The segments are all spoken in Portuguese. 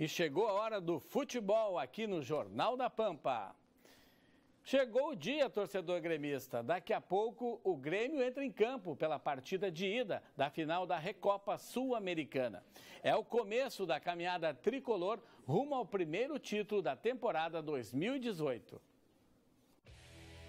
E chegou a hora do futebol aqui no Jornal da Pampa. Chegou o dia, torcedor gremista. Daqui a pouco o Grêmio entra em campo pela partida de ida da final da Recopa Sul-Americana. É o começo da caminhada tricolor rumo ao primeiro título da temporada 2018.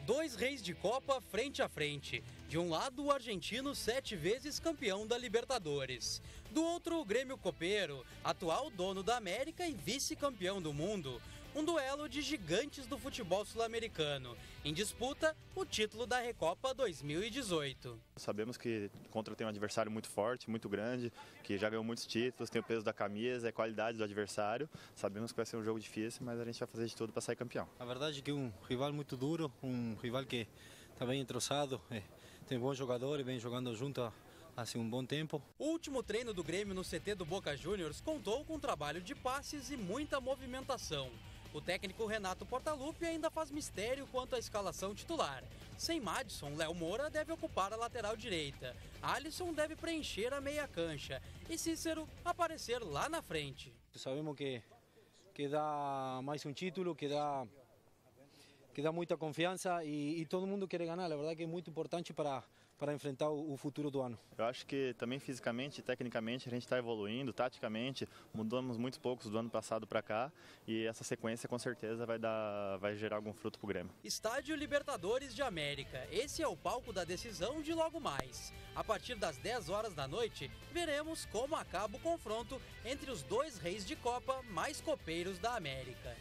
Dois reis de Copa frente a frente. De um lado, o argentino, sete vezes campeão da Libertadores. Do outro, o Grêmio Copeiro, atual dono da América e vice-campeão do mundo. Um duelo de gigantes do futebol sul-americano. Em disputa, o título da Recopa 2018. Sabemos que contra tem um adversário muito forte, muito grande, que já ganhou muitos títulos, tem o peso da camisa, é qualidade do adversário. Sabemos que vai ser um jogo difícil, mas a gente vai fazer de tudo para sair campeão. A verdade é que é um rival muito duro, um rival que está bem entrosado, é, tem bons jogadores, vem jogando junto há assim, um bom tempo. O último treino do Grêmio no CT do Boca Juniors contou com um trabalho de passes e muita movimentação. O técnico Renato Portaluppi ainda faz mistério quanto à escalação titular. Sem Madison, Léo Moura deve ocupar a lateral direita. Alisson deve preencher a meia cancha. E Cícero aparecer lá na frente. Sabemos que, que dá mais um título, que dá, que dá muita confiança e, e todo mundo quer ganhar. A verdade é que é muito importante para para enfrentar o futuro do ano. Eu acho que também fisicamente e tecnicamente a gente está evoluindo, taticamente mudamos muito poucos do ano passado para cá e essa sequência com certeza vai dar, vai gerar algum fruto para o Grêmio. Estádio Libertadores de América. Esse é o palco da decisão de logo mais. A partir das 10 horas da noite, veremos como acaba o confronto entre os dois reis de Copa mais copeiros da América.